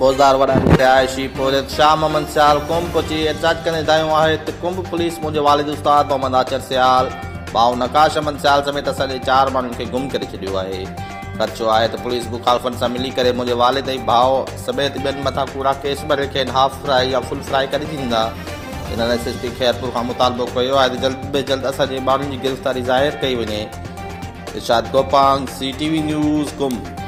फौजदार वॾनि रिहायशी फौजत शाह मोहम्मद सियाल, कुंभ पहुची एहतजाज कंदे ॿुधायो आहे त कुंभ पुलिस मुंहिंजे वालिद उस्ताद मोहम्मद आचर सियाल भाउ नकाश अहमद सियाल समेत असांजे चारि माण्हुनि खे गुम करे छॾियो आहे ख़दशो आहे त पुलिस मुखालफ़नि सां मिली करे मुंहिंजे वालिद भाउ समेत ॿियनि मथां पूरा केस भरे आहिनि हाफ़ फ्राई या फुल फ्राई करे ॾींदा हिननि एस एस पी खैरपुर खां मुतालबो कयो आहे त जल्द में जल्द असांजे माण्हुनि जी गिरफ़्तारी ज़ाहिर कई वञे Irshad Gopang C T V news कुंभ।